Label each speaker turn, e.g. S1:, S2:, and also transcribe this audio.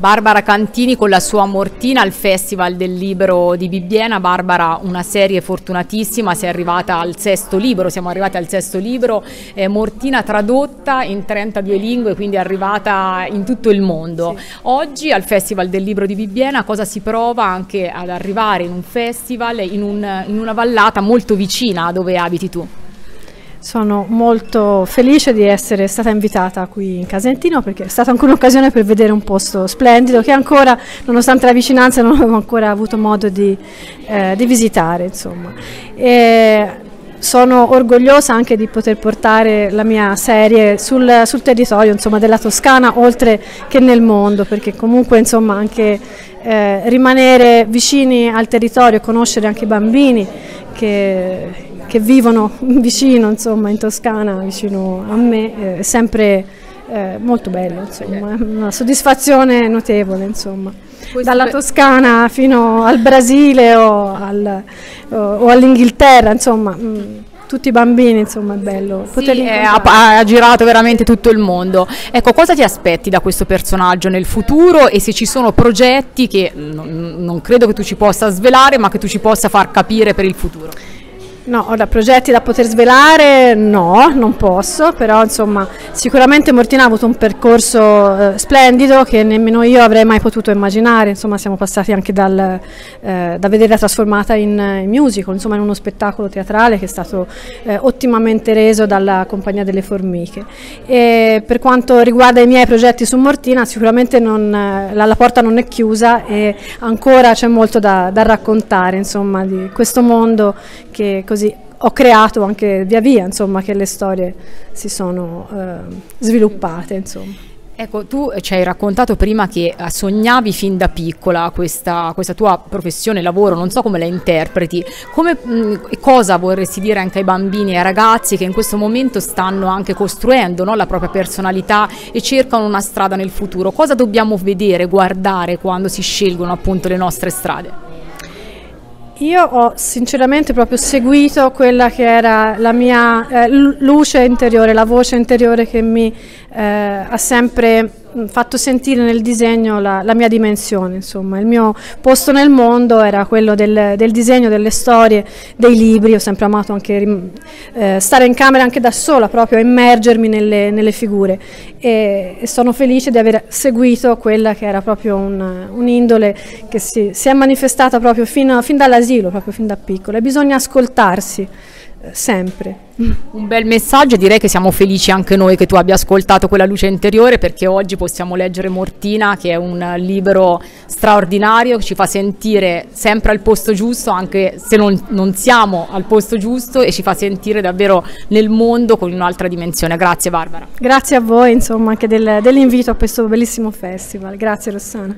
S1: Barbara Cantini con la sua Mortina al Festival del Libro di Bibbiena. Barbara, una serie fortunatissima, si è arrivata al sesto libro, siamo arrivati al sesto libro, eh, Mortina tradotta in 32 lingue, quindi arrivata in tutto il mondo. Sì. Oggi al Festival del Libro di Bibbiena cosa si prova anche ad arrivare in un festival, in, un, in una vallata molto vicina a dove abiti tu?
S2: Sono molto felice di essere stata invitata qui in Casentino perché è stata anche un'occasione per vedere un posto splendido che ancora, nonostante la vicinanza, non avevo ancora avuto modo di, eh, di visitare. Sono orgogliosa anche di poter portare la mia serie sul, sul territorio insomma, della Toscana oltre che nel mondo perché comunque insomma, anche eh, rimanere vicini al territorio conoscere anche i bambini che che vivono vicino, insomma, in Toscana, vicino a me, eh, è sempre eh, molto bello, insomma, una soddisfazione notevole, insomma. Dalla Toscana fino al Brasile o, al, o, all'Inghilterra, insomma. Mh, mm, tutti i bambini, insomma, è bello.
S1: Sì, eh, ha, ha, girato veramente tutto il mondo. Ecco, cosa ti aspetti da questo personaggio nel futuro e se ci sono progetti che non credo che tu ci possa svelare, ma che tu ci possa far capire per il futuro?
S2: No, ora progetti da poter svelare no, non posso, però insomma sicuramente Mortina ha avuto un percorso eh, splendido che nemmeno io avrei mai potuto immaginare, insomma siamo passati anche dal, eh, da vederla trasformata in, in, musical, insomma in uno spettacolo teatrale che è stato eh, ottimamente reso dalla Compagnia delle Formiche. E per quanto riguarda i miei progetti su Mortina sicuramente non, eh, la, la, porta non è chiusa e ancora c'è molto da, da raccontare insomma di questo mondo che così ho creato anche via via, insomma, che le storie si sono eh, sviluppate, insomma.
S1: Ecco, tu ci hai raccontato prima che eh, sognavi fin da piccola questa, questa tua professione, lavoro, non so come la interpreti, come, mh, cosa vorresti dire anche ai bambini e ai ragazzi che in questo momento stanno anche costruendo no, la propria personalità e cercano una strada nel futuro? Cosa dobbiamo vedere, guardare quando si scelgono appunto le nostre strade?
S2: Io ho sinceramente proprio seguito quella che era la mia eh, luce interiore, la voce interiore che mi eh, ha sempre fatto sentire nel disegno la, la, mia dimensione, insomma, il mio posto nel mondo era quello del, del disegno, delle storie, dei libri, ho sempre amato anche eh, stare in camera anche da sola, proprio immergermi nelle, nelle figure. E, e, sono felice di aver seguito quella che era proprio un, un'indole che si, si, è manifestata proprio fin, fin dall'asilo, proprio fin da piccola e bisogna ascoltarsi sempre.
S1: Un bel messaggio, direi che siamo felici anche noi che tu abbia ascoltato quella luce interiore perché oggi possiamo leggere Mortina che è un libro straordinario che ci fa sentire sempre al posto giusto anche se non, non siamo al posto giusto e ci fa sentire davvero nel mondo con un'altra dimensione. Grazie Barbara.
S2: Grazie a voi insomma anche del, dell'invito a questo bellissimo festival. Grazie Rossana.